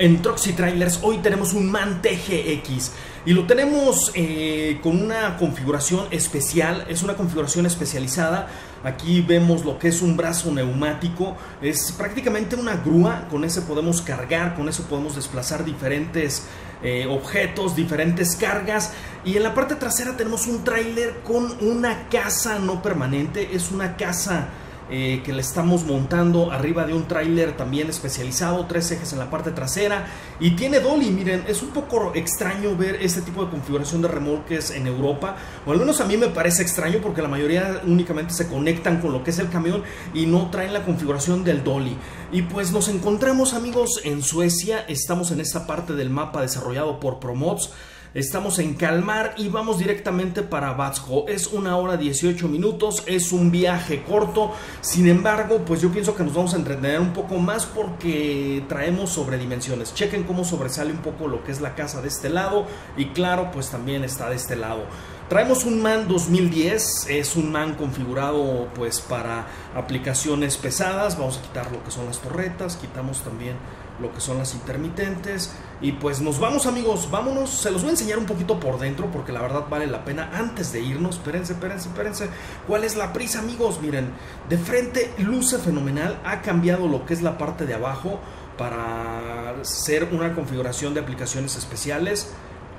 en Troxy Trailers hoy tenemos un MAN TGX y lo tenemos eh, con una configuración especial, es una configuración especializada. Aquí vemos lo que es un brazo neumático, es prácticamente una grúa, con ese podemos cargar, con eso podemos desplazar diferentes eh, objetos, diferentes cargas. Y en la parte trasera tenemos un tráiler con una casa no permanente, es una casa eh, que le estamos montando arriba de un tráiler también especializado, tres ejes en la parte trasera. Y tiene dolly, miren, es un poco extraño ver este tipo de configuración de remolques en Europa, o al menos a mí me parece extraño porque la mayoría únicamente se conectan con lo que es el camión y no traen la configuración del dolly. Y pues nos encontramos amigos en Suecia, estamos en esta parte del mapa desarrollado por Promods, Estamos en Calmar y vamos directamente para Vatsjo. Es una hora 18 minutos, es un viaje corto. Sin embargo, pues yo pienso que nos vamos a entretener un poco más porque traemos sobredimensiones. Chequen cómo sobresale un poco lo que es la casa de este lado y claro, pues también está de este lado. Traemos un MAN 2010, es un MAN configurado pues para aplicaciones pesadas. Vamos a quitar lo que son las torretas, quitamos también lo que son las intermitentes. Y pues nos vamos amigos, vámonos. Se los voy a enseñar un poquito por dentro porque la verdad vale la pena antes de irnos. Espérense, espérense, espérense. ¿Cuál es la prisa amigos? Miren, de frente luce fenomenal. Ha cambiado lo que es la parte de abajo para ser una configuración de aplicaciones especiales.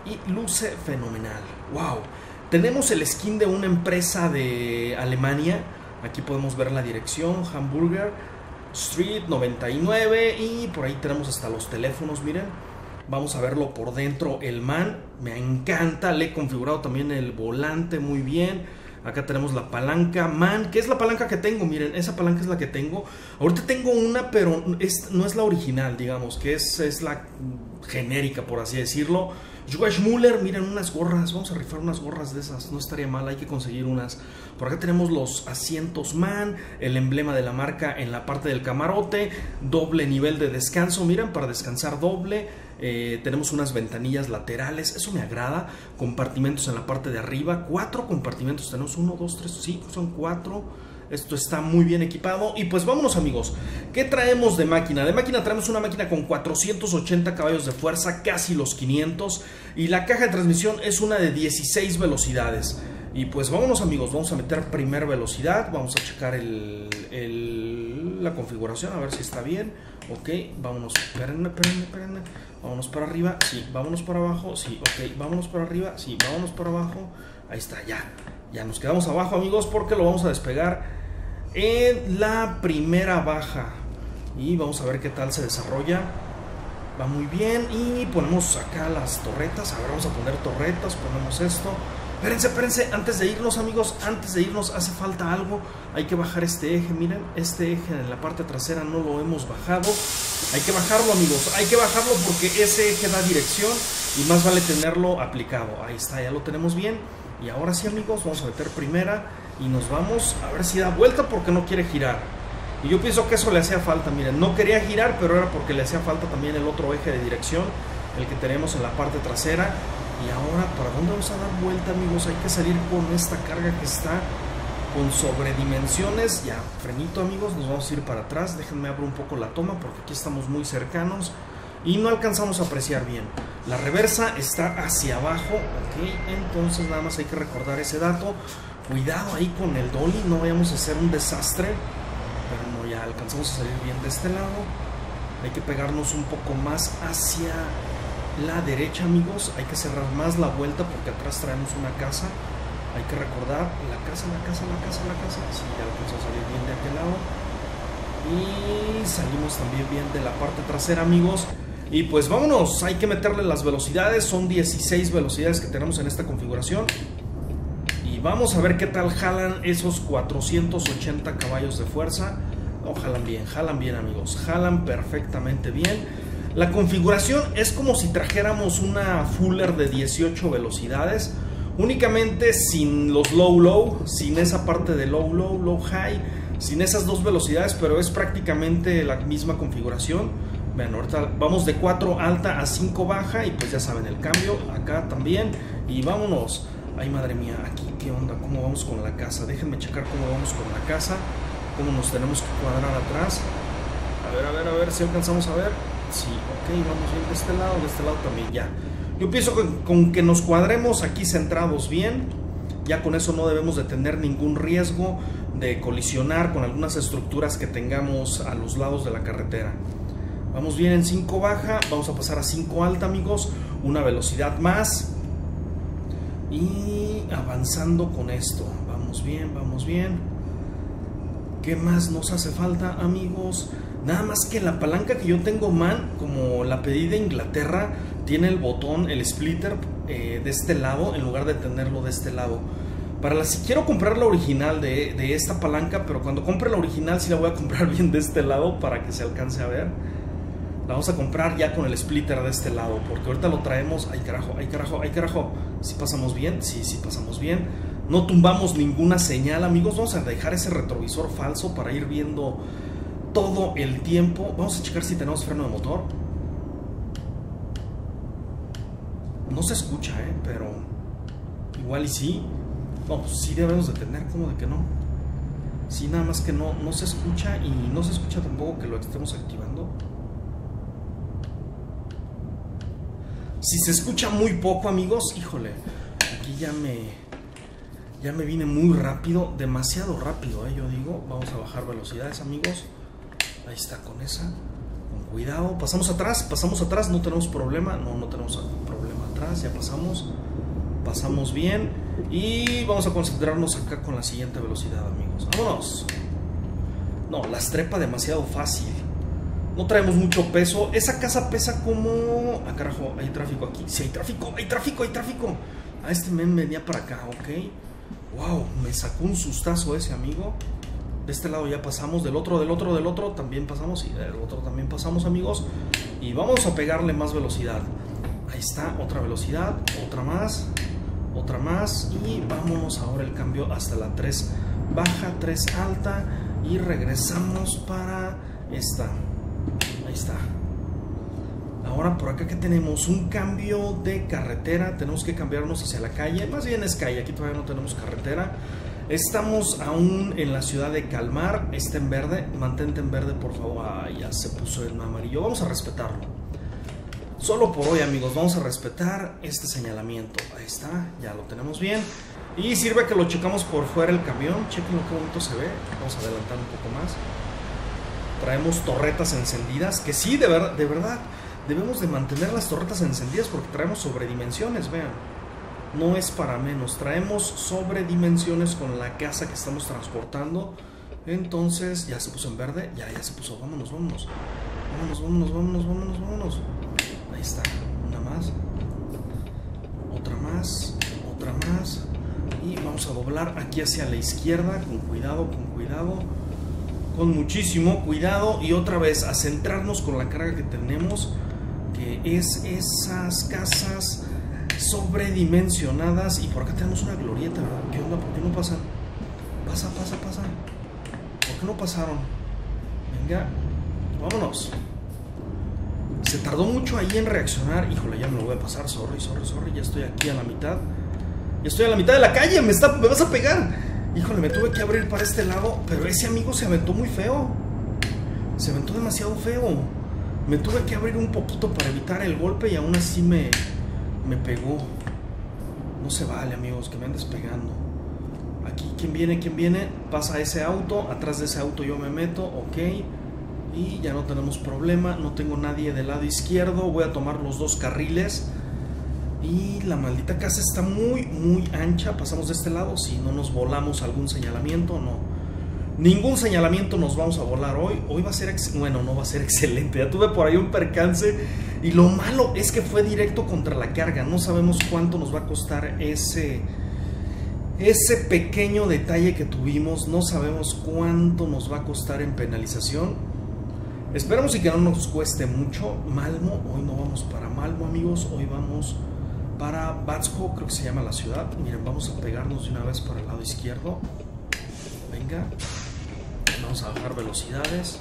Y luce fenomenal. ¡Wow! Tenemos el skin de una empresa de Alemania. Aquí podemos ver la dirección, Hamburger Street 99 y por ahí tenemos hasta los teléfonos, miren. Vamos a verlo por dentro, el man, me encanta, le he configurado también el volante muy bien. Acá tenemos la palanca man, que es la palanca que tengo, miren, esa palanca es la que tengo. Ahorita tengo una, pero es, no es la original, digamos, que es, es la genérica, por así decirlo. Josh Muller, miren unas gorras, vamos a rifar unas gorras de esas, no estaría mal, hay que conseguir unas. Por acá tenemos los asientos MAN, el emblema de la marca en la parte del camarote, doble nivel de descanso, miren, para descansar doble. Eh, tenemos unas ventanillas laterales, eso me agrada. Compartimentos en la parte de arriba, cuatro compartimentos, tenemos uno, dos, tres, sí, son cuatro esto está muy bien equipado. Y pues vámonos amigos. ¿Qué traemos de máquina? De máquina traemos una máquina con 480 caballos de fuerza, casi los 500. Y la caja de transmisión es una de 16 velocidades. Y pues vámonos amigos, vamos a meter primer velocidad. Vamos a checar el, la configuración, a ver si está bien. Ok, vámonos, espérenme, espérenme, espérenme. Vámonos para arriba, sí, vámonos para abajo, sí, ok, vámonos para arriba, sí, vámonos para abajo. Ahí está, ya. Ya nos quedamos abajo amigos porque lo vamos a despegar en la primera baja. Y vamos a ver qué tal se desarrolla. Va muy bien. Y ponemos acá las torretas. A ver, vamos a poner torretas. Ponemos esto. Espérense, espérense. Antes de irnos, amigos. Antes de irnos, hace falta algo. Hay que bajar este eje. Miren, este eje en la parte trasera no lo hemos bajado. Hay que bajarlo, amigos. Hay que bajarlo porque ese eje da dirección. Y más vale tenerlo aplicado. Ahí está, ya lo tenemos bien. Y ahora sí, amigos, vamos a meter primera y nos vamos a ver si da vuelta porque no quiere girar. Y yo pienso que eso le hacía falta, miren, no quería girar, pero era porque le hacía falta también el otro eje de dirección, el que tenemos en la parte trasera. Y ahora, ¿para dónde vamos a dar vuelta, amigos? Hay que salir con esta carga que está con sobredimensiones. Ya, frenito, amigos, nos vamos a ir para atrás. Déjenme abrir un poco la toma porque aquí estamos muy cercanos y no alcanzamos a apreciar bien. La reversa está hacia abajo, ok, entonces nada más hay que recordar ese dato. Cuidado ahí con el dolly, no vayamos a hacer un desastre. Pero no, ya alcanzamos a salir bien de este lado. Hay que pegarnos un poco más hacia la derecha, amigos. Hay que cerrar más la vuelta porque atrás traemos una casa. Hay que recordar la casa, la casa, la casa, la casa. Sí, ya alcanzamos a salir bien de aquel lado. Y salimos también bien de la parte trasera, amigos. Y pues vámonos, hay que meterle las velocidades, son 16 velocidades que tenemos en esta configuración. Vamos a ver qué tal jalan esos 480 caballos de fuerza. No, jalan bien, jalan bien amigos, jalan perfectamente bien. La configuración es como si trajéramos una Fuller de 18 velocidades, únicamente sin los low low, sin esa parte de low low, low high, sin esas dos velocidades, pero es prácticamente la misma configuración Vean, ahorita vamos de 4 alta a 5 baja y pues ya saben el cambio acá también. Y vámonos. Ay, madre mía, aquí qué onda, cómo vamos con la casa. Déjenme checar cómo vamos con la casa, cómo nos tenemos que cuadrar atrás. A ver, a ver, a ver si alcanzamos a ver. Sí, ok, vamos bien de este lado, de este lado también, ya. Yo pienso que con que nos cuadremos aquí centrados bien, ya con eso no debemos de tener ningún riesgo de colisionar con algunas estructuras que tengamos a los lados de la carretera. Vamos bien en 5 baja, vamos a pasar a 5 alta amigos, una velocidad más y avanzando con esto. Vamos bien, vamos bien. ¿Qué más nos hace falta amigos? Nada más que la palanca que yo tengo man, como la pedí de Inglaterra, tiene el botón, el splitter eh, de este lado en lugar de tenerlo de este lado. Para la, si quiero comprar la original de, de, esta palanca, pero cuando compre la original sí la voy a comprar bien de este lado para que se alcance a ver. La vamos a comprar ya con el splitter de este lado, porque ahorita lo traemos. Ay carajo, ay carajo, ay carajo. Si pasamos bien, sí, sí pasamos bien. No tumbamos ninguna señal, amigos. Vamos a dejar ese retrovisor falso para ir viendo todo el tiempo. Vamos a checar si tenemos freno de motor. No se escucha, ¿eh? Pero igual y sí. No, pues sí debemos de tener, como de que no? Sí, nada más que no, no se escucha y no se escucha tampoco que lo estemos activando. Si se escucha muy poco, amigos, híjole, aquí ya me ya me vine muy rápido, demasiado rápido, ¿eh? yo digo. Vamos a bajar velocidades, amigos. Ahí está con esa. Con cuidado. Pasamos atrás, pasamos atrás, no tenemos problema. No, no tenemos problema atrás, ya pasamos. Pasamos bien. Y vamos a concentrarnos acá con la siguiente velocidad, amigos. ¡Vámonos! No, las trepa demasiado fácil. No traemos mucho peso. Esa casa pesa como... Ah, carajo, hay tráfico aquí. Sí, hay tráfico, hay tráfico, hay tráfico. Ah, este men venía para acá, ok. Wow, me sacó un sustazo ese amigo. De este lado ya pasamos, del otro, del otro, del otro también pasamos y del otro también pasamos, amigos. Y vamos a pegarle más velocidad. Ahí está, otra velocidad, otra más, otra más. Y vámonos ahora el cambio hasta la 3 baja, 3 alta. Y regresamos para esta. Ahí está. Ahora por acá que tenemos un cambio de carretera, tenemos que cambiarnos hacia la calle, más bien es calle, aquí todavía no tenemos carretera. Estamos aún en la ciudad de Calmar, está en verde, mantente en verde por favor. Ah, ya se puso el amarillo, vamos a respetarlo. Solo por hoy amigos, vamos a respetar este señalamiento. Ahí está, ya lo tenemos bien. Y sirve que lo checamos por fuera el camión, chequenlo qué bonito se ve. Vamos a adelantar un poco más. Traemos torretas encendidas, que sí, de, ver, de verdad, debemos de mantener las torretas encendidas porque traemos sobredimensiones, vean. No es para menos, traemos sobredimensiones con la casa que estamos transportando. Entonces, ya se puso en verde, ya, ya se puso, vámonos, vámonos. Vámonos, vámonos, vámonos, vámonos, vámonos. Ahí está, una más. Otra más, otra más. Y vamos a doblar aquí hacia la izquierda, con cuidado, con cuidado. Con muchísimo cuidado y otra vez a centrarnos con la carga que tenemos es esas casas sobredimensionadas. Y por acá tenemos una glorieta. ¿Qué onda? ¿Por qué no pasan? Pasa, pasa, pasa. ¿Por qué no pasaron? Venga, vámonos. Se tardó mucho ahí en reaccionar. Híjole, ya me lo voy a pasar. Sorry, sorry, sorry. Ya estoy aquí a la mitad. Ya estoy a la mitad de la calle. Me, está, me vas a pegar. Híjole, me tuve que abrir para este lado. Pero ese amigo se aventó muy feo. Se aventó demasiado feo. Me tuve que abrir un poquito para evitar el golpe y aún así me, me pegó. No se vale, amigos, que me andes pegando. Aquí, ¿quién viene? ¿Quién viene? Pasa ese auto, atrás de ese auto yo me meto, ok. Y ya no tenemos problema, no tengo nadie del lado izquierdo, voy a tomar los dos carriles. Y la maldita casa está muy, muy ancha. Pasamos de este lado, si no nos volamos algún señalamiento, no Ningún señalamiento nos vamos a volar hoy. Hoy va a ser, bueno, no va a ser excelente. Ya tuve por ahí un percance y lo malo es que fue directo contra la carga. No sabemos cuánto nos va a costar ese ese pequeño detalle que tuvimos. No sabemos cuánto nos va a costar en penalización. Esperamos y que no nos cueste mucho. Malmo, hoy no vamos para Malmo, amigos. Hoy vamos para Batsko, creo que se llama la ciudad. Miren, vamos a pegarnos de una vez para el lado izquierdo. Venga. Vamos a bajar velocidades.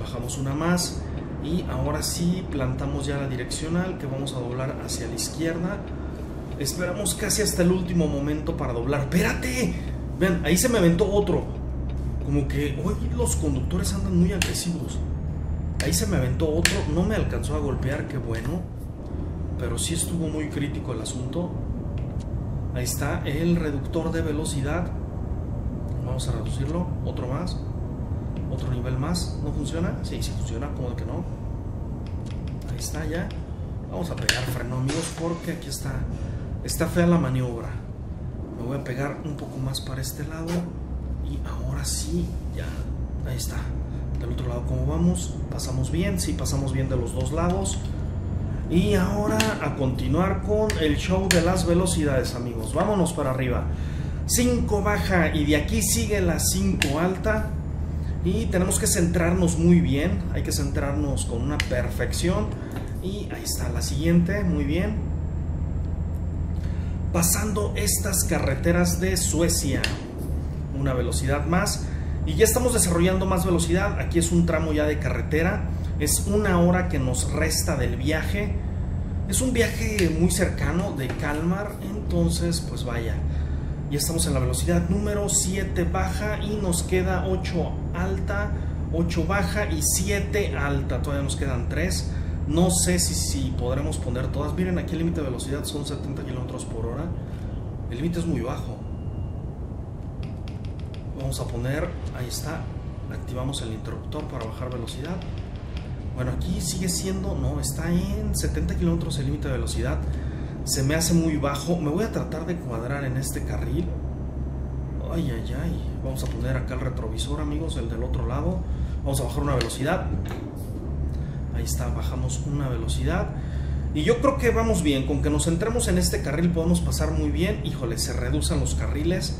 Bajamos una más. Y ahora sí plantamos ya la direccional que vamos a doblar hacia la izquierda. Esperamos casi hasta el último momento para doblar. Espérate. Vean ahí se me aventó otro. Como que hoy los conductores andan muy agresivos. Ahí se me aventó otro, no me alcanzó a golpear, qué bueno. Pero sí estuvo muy crítico el asunto. Ahí está el reductor de velocidad. Vamos a reducirlo, otro más. Otro nivel más. ¿No funciona? Sí, sí funciona, como de que no. Ahí está ya. Vamos a pegar freno, amigos, porque aquí está. Está fea la maniobra. Me voy a pegar un poco más para este lado. Y ahora sí, ya. Ahí está. Del otro lado, ¿cómo vamos? Pasamos bien, sí, pasamos bien de los dos lados. Y ahora a continuar con el show de las velocidades, amigos. Vámonos para arriba. 5 baja y de aquí sigue la 5 alta. Y tenemos que centrarnos muy bien. Hay que centrarnos con una perfección. Y ahí está la siguiente, muy bien. Pasando estas carreteras de Suecia. Una velocidad más. Y ya estamos desarrollando más velocidad. Aquí es un tramo ya de carretera. Es una hora que nos resta del viaje. Es un viaje muy cercano de Calmar. Entonces, pues vaya. Ya estamos en la velocidad número 7 baja y nos queda 8 alta, 8 baja y 7 alta. Todavía nos quedan 3. No sé si, si podremos poner todas. Miren, aquí el límite de velocidad son 70 km por hora. El límite es muy bajo vamos a poner, ahí está, activamos el interruptor para bajar velocidad. Bueno, aquí sigue siendo, no, está en 70 kilómetros el límite de velocidad. Se me hace muy bajo. Me voy a tratar de cuadrar en este carril. Ay, ay, ay. Vamos a poner acá el retrovisor, amigos, el del otro lado. Vamos a bajar una velocidad. Ahí está, bajamos una velocidad. Y yo creo que vamos bien. Con que nos centremos en este carril podemos pasar muy bien. Híjole, se reducen los carriles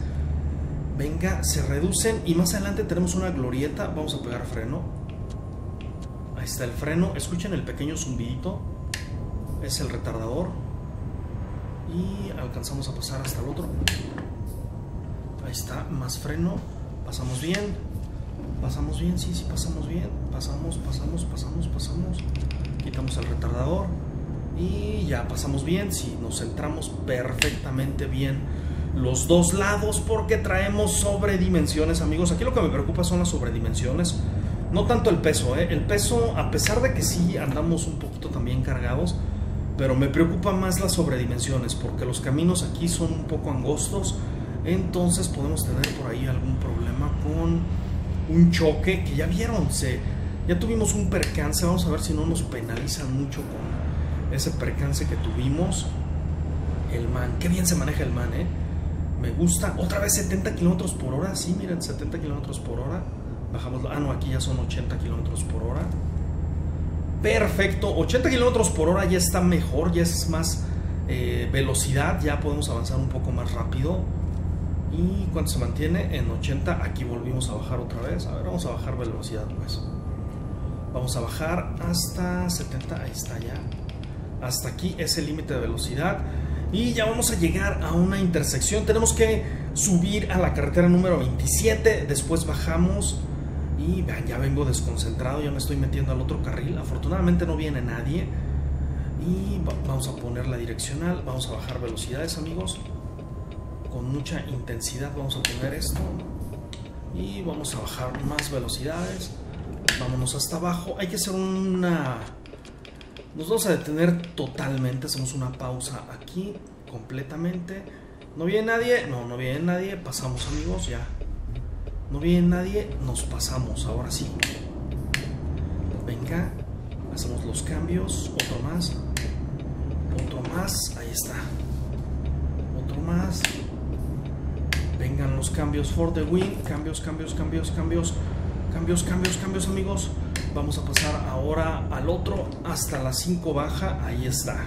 venga, se reducen y más adelante tenemos una glorieta, vamos a pegar freno. Está el freno, escuchen el pequeño zumbidito, es el retardador. Y alcanzamos a pasar hasta el otro. Ahí está, más freno, pasamos bien, pasamos bien, sí, sí, pasamos bien, pasamos, pasamos, pasamos, pasamos, quitamos el retardador. Y ya pasamos bien, si nos centramos perfectamente bien los dos lados porque traemos sobredimensiones, amigos. Aquí lo que me preocupa son las sobredimensiones. No tanto el peso, ¿eh? El peso, a pesar de que sí andamos un poquito también cargados, pero me preocupa más las sobredimensiones porque los caminos aquí son un poco angostos. Entonces podemos tener por ahí algún problema con un choque que ya vieron, se, ya tuvimos un percance. Vamos a ver si no nos penalizan mucho con ese percance que tuvimos. El man, qué bien se maneja el man, ¿eh? Me gusta. Otra vez 70 kilómetros por hora. Sí, miren, 70 kilómetros por hora. Bajamos. Ah, no, aquí ya son 80 kilómetros por hora. Perfecto. 80 kilómetros por hora ya está mejor. Ya es más eh, velocidad. Ya podemos avanzar un poco más rápido. Y cuando se mantiene en 80, aquí volvimos a bajar otra vez. A ver, vamos a bajar velocidad, pues. Vamos a bajar hasta 70. Ahí está ya. Hasta aquí es el límite de velocidad. Y ya vamos a llegar a una intersección. Tenemos que subir a la carretera número 27. Después bajamos. Y vean, ya vengo desconcentrado. Ya me estoy metiendo al otro carril. Afortunadamente no viene nadie. Y vamos a poner la direccional. Vamos a bajar velocidades, amigos. Con mucha intensidad vamos a poner esto. Y vamos a bajar más velocidades. Vámonos hasta abajo. Hay que hacer una nos vamos a detener totalmente, hacemos una pausa aquí, completamente. ¿No viene nadie? No, no viene nadie, pasamos amigos, ya. No viene nadie, nos pasamos, ahora sí. Venga, hacemos los cambios, otro más, otro más, ahí está. Otro más. Vengan los cambios for the win, cambios, cambios, cambios, cambios, cambios, cambios, cambios amigos. Vamos a pasar ahora al otro hasta la 5 baja. Ahí está.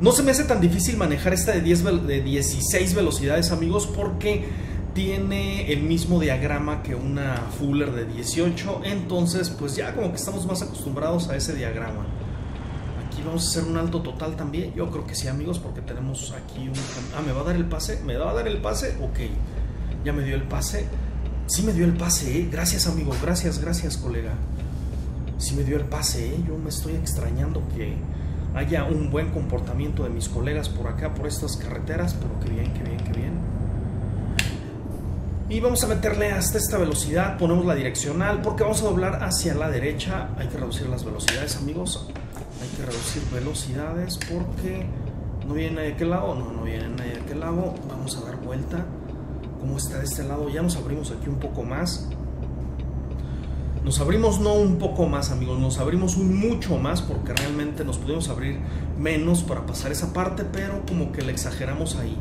No se me hace tan difícil manejar esta de, 10, de 16 velocidades, amigos, porque tiene el mismo diagrama que una Fuller de 18. Entonces, pues ya como que estamos más acostumbrados a ese diagrama. Aquí vamos a hacer un alto total también. Yo creo que sí, amigos, porque tenemos aquí un... Ah, ¿me va a dar el pase? ¿Me va a dar el pase? Ok. Ya me dio el pase. Sí me dio el pase, ¿eh? Gracias, amigo. Gracias, gracias, colega si me dio el pase, ¿eh? yo me estoy extrañando que haya un buen comportamiento de mis colegas por acá, por estas carreteras, pero qué bien, qué bien, qué bien. Y vamos a meterle hasta esta velocidad, ponemos la direccional porque vamos a doblar hacia la derecha. Hay que reducir las velocidades, amigos. Hay que reducir velocidades porque no viene de aquel lado. No, no viene nadie de aquel lado. Vamos a dar vuelta. ¿Cómo está de este lado? Ya nos abrimos aquí un poco más. Nos abrimos no un poco más, amigos, nos abrimos mucho más porque realmente nos pudimos abrir menos para pasar esa parte, pero como que le exageramos ahí.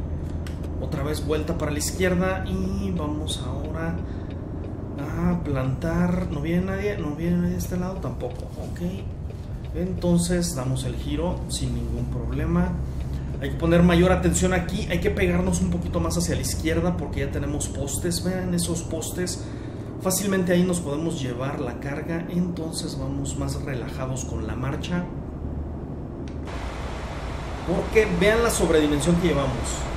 Otra vez vuelta para la izquierda y vamos ahora a plantar. ¿No viene nadie? ¿No viene nadie de este lado? Tampoco. Ok. Entonces damos el giro sin ningún problema. Hay que poner mayor atención aquí. Hay que pegarnos un poquito más hacia la izquierda porque ya tenemos postes. Vean esos postes. Fácilmente ahí nos podemos llevar la carga. Entonces vamos más relajados con la marcha. Porque vean la sobredimensión que llevamos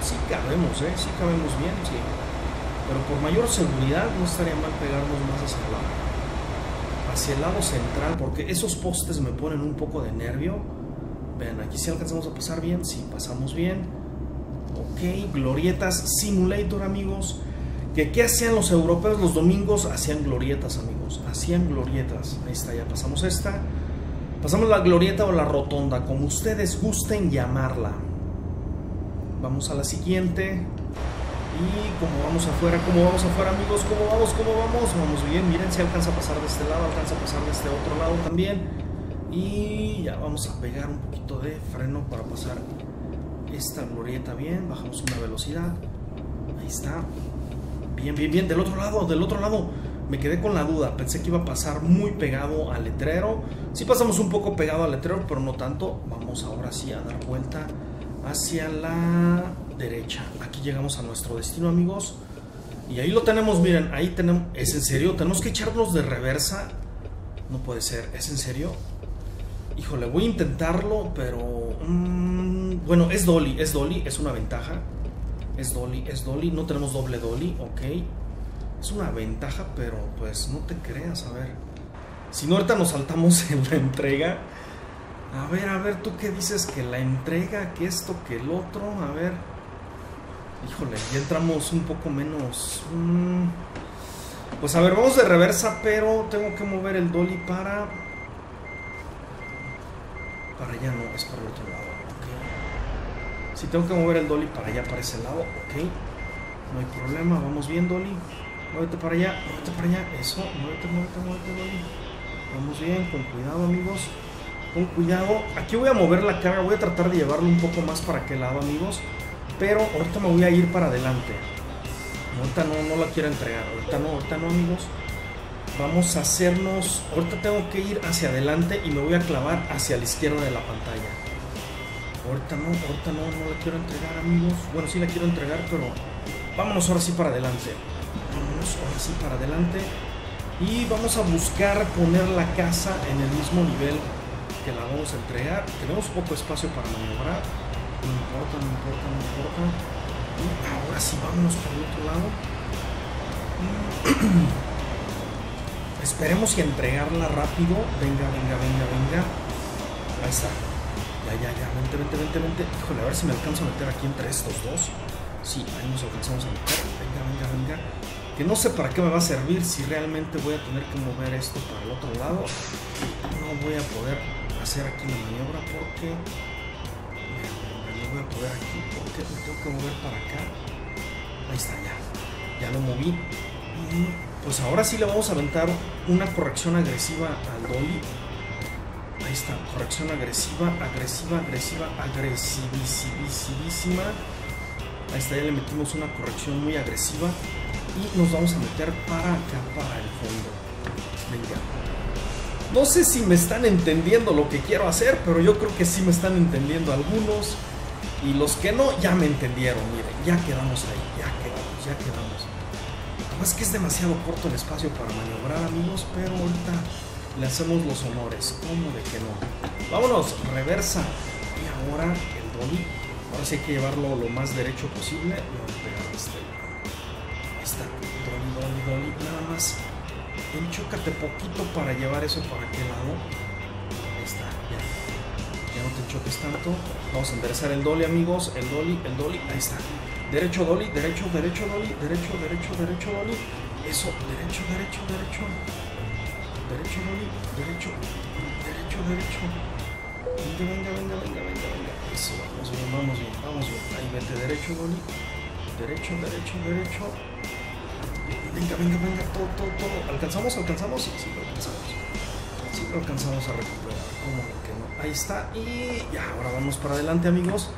sí cabemos, ¿eh? sí cabemos bien, sí. Pero por mayor seguridad no estaría mal pegarnos más hacia el lado. Hacia el lado central, porque esos postes me ponen un poco de nervio. Vean, aquí si alcanzamos a pasar bien, sí, pasamos bien. Ok, glorietas simulator, amigos. ¿Que, ¿Qué hacían los europeos los domingos? Hacían glorietas, amigos. Hacían glorietas. Ahí está, ya pasamos esta. Pasamos la glorieta o la rotonda, como ustedes gusten llamarla. Vamos a la siguiente. Y como vamos afuera, como vamos afuera amigos, como vamos, como vamos, vamos bien, miren si alcanza a pasar de este lado, alcanza a pasar de este otro lado también. Y ya vamos a pegar un poquito de freno para pasar esta glorieta bien, bajamos una velocidad. Ahí está. Bien, bien, bien, del otro lado, del otro lado. Me quedé con la duda, pensé que iba a pasar muy pegado al letrero. Sí pasamos un poco pegado al letrero, pero no tanto. Vamos ahora sí a dar vuelta hacia la derecha. Aquí llegamos a nuestro destino, amigos. Y ahí lo tenemos, miren, ahí tenemos... ¿Es en serio? ¿Tenemos que echarnos de reversa? No puede ser, ¿es en serio? Híjole, voy a intentarlo, pero... Mm, bueno, es dolly, es dolly, es una ventaja. Es dolly, es dolly, no tenemos doble dolly, ok. Es una ventaja, pero pues no te creas, a ver. Si no, ahorita nos saltamos en la entrega a ver, a ver, tú qué dices que la entrega, que esto, que el otro, a ver. Híjole, ya entramos un poco menos. Mm. Pues a ver, vamos de reversa, pero tengo que mover el dolly para. Para allá no, es para el otro lado, ok. Si tengo que mover el dolly para allá, para ese lado, ok. No hay problema, vamos bien, dolly. Muévete para allá, muévete para allá, eso, muévete, muévete, muévete, dolly. Vamos bien, con cuidado, amigos con cuidado. Aquí voy a mover la carga, voy a tratar de llevarlo un poco más para aquel lado, amigos. Pero ahorita me voy a ir para adelante. Ahorita no, no la quiero entregar, ahorita no, ahorita no, amigos. Vamos a hacernos, ahorita tengo que ir hacia adelante y me voy a clavar hacia la izquierda de la pantalla. Ahorita no, ahorita no, no la quiero entregar, amigos. Bueno, sí la quiero entregar, pero vámonos ahora sí para adelante. Vámonos ahora sí para adelante. Y vamos a buscar poner la casa en el mismo nivel que la vamos a entregar. Tenemos poco espacio para maniobrar. No importa, no importa, no importa. Y ahora sí, vámonos por el otro lado. Esperemos y entregarla rápido. Venga, venga, venga, venga. Ahí está. Ya, ya, ya. Vente, vente, vente, vente. Híjole, a ver si me alcanzo a meter aquí entre estos dos. Sí, ahí nos alcanzamos a meter. Venga, venga, venga. Que no sé para qué me va a servir si realmente voy a tener que mover esto para el otro lado. No voy a poder hacer aquí la maniobra porque me voy a poder aquí porque me tengo que mover para acá. Ahí está ya. Ya lo moví. Pues ahora sí le vamos a aventar una corrección agresiva al dolly. Ahí está corrección agresiva agresiva agresiva agresivísima. Ahí está ya le metimos una corrección muy agresiva. Y nos vamos a meter para acá para el fondo. Venga no sé si me están entendiendo lo que quiero hacer, pero yo creo que sí me están entendiendo algunos. Y los que no, ya me entendieron. Miren, ya quedamos ahí, ya quedamos, ya quedamos. es que es demasiado corto el espacio para maniobrar, amigos, pero ahorita le hacemos los honores. ¿Cómo de que no? Vámonos, reversa. Y ahora el dolly. Ahora sí hay que llevarlo lo más derecho posible. Voy a pegar este. Ahí está. Dolly, dolly, dolly. Nada más enchócate poquito para llevar eso para aquel lado. Ahí está, ya. Ya no te choques tanto. Vamos a enderezar el dolly, amigos. El dolly, el dolly. Ahí está. Derecho dolly, derecho, derecho dolly, derecho, derecho, derecho dolly. Eso, derecho, derecho, derecho. Derecho dolly, derecho, derecho, derecho. Venga, venga, venga, venga, venga, venga. Eso, vamos bien, vamos bien, vamos bien. Ahí vete derecho dolly. Derecho, derecho, derecho. Venga, venga, venga, todo, todo, todo. ¿Alcanzamos? ¿Alcanzamos? Sí, sí, lo alcanzamos. Sí, lo alcanzamos a recuperar. Ahí está. Y ya, ahora vamos para adelante, amigos.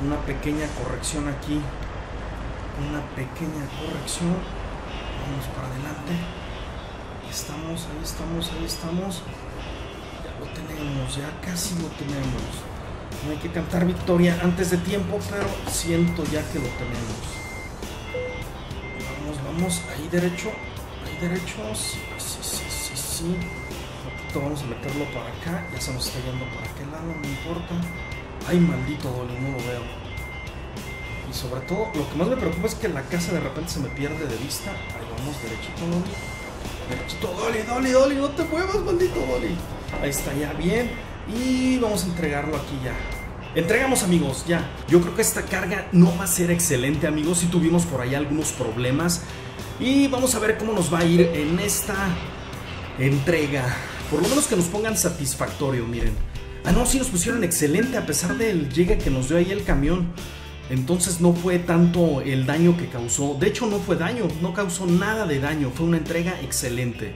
Una pequeña corrección aquí. Una pequeña corrección. Vamos para adelante. Ahí estamos, ahí estamos, ahí estamos. Ya lo tenemos, ya casi lo tenemos. No hay que cantar victoria antes de tiempo, pero siento ya que lo tenemos. Vamos, ahí derecho, ahí derecho, sí, sí, sí, sí, sí. Vamos a meterlo para acá, ya se nos está yendo para aquel lado, no importa. Ay, maldito Dolly, no lo veo. Y sobre todo, lo que más me preocupa es que la casa de repente se me pierde de vista. Ahí vamos, derechito Dolly. Derechito Dolly, Dolly, Dolly, no te muevas, maldito Dolly. Ahí está, ya bien. Y vamos a entregarlo aquí ya. Entregamos amigos, ya. Yo creo que esta carga no va a ser excelente amigos. Si tuvimos por ahí algunos problemas. Y vamos a ver cómo nos va a ir en esta entrega. Por lo menos que nos pongan satisfactorio, miren. Ah, no, sí nos pusieron excelente a pesar del llegue que nos dio ahí el camión. Entonces no fue tanto el daño que causó. De hecho no fue daño, no causó nada de daño. Fue una entrega excelente.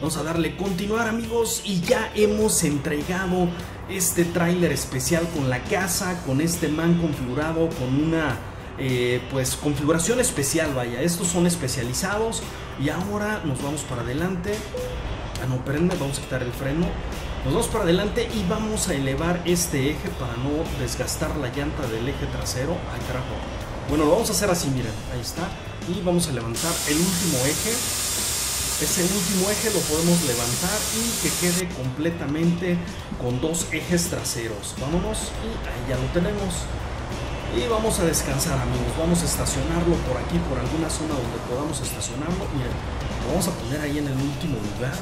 Vamos a darle continuar amigos y ya hemos entregado este tráiler especial con la casa, con este man configurado, con una eh, pues configuración especial, vaya. Estos son especializados y ahora nos vamos para adelante. Ah, no, espérenme, vamos a quitar el freno. Nos vamos para adelante y vamos a elevar este eje para no desgastar la llanta del eje trasero. Ay, carajo. Bueno, lo vamos a hacer así, miren, ahí está. Y vamos a levantar el último eje. Ese último eje lo podemos levantar y que quede completamente con dos ejes traseros. Vámonos y ahí ya lo tenemos. Y vamos a descansar amigos, vamos a estacionarlo por aquí, por alguna zona donde podamos estacionarlo. Miren, lo vamos a poner ahí en el último lugar.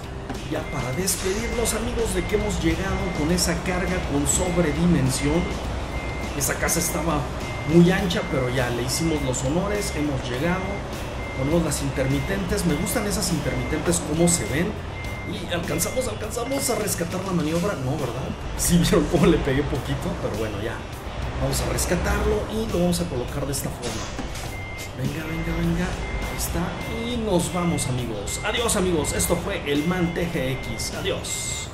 Ya para despedirnos amigos de que hemos llegado con esa carga con sobredimensión. Esa casa estaba muy ancha, pero ya le hicimos los honores, hemos llegado ponemos las intermitentes. Me gustan esas intermitentes, cómo se ven. Y alcanzamos, alcanzamos a rescatar la maniobra. No, ¿verdad? Sí vieron cómo le pegué poquito, pero bueno, ya. Vamos a rescatarlo y lo vamos a colocar de esta forma. Venga, venga, venga. Ahí está. Y nos vamos, amigos. Adiós, amigos. Esto fue el Man TGX. Adiós.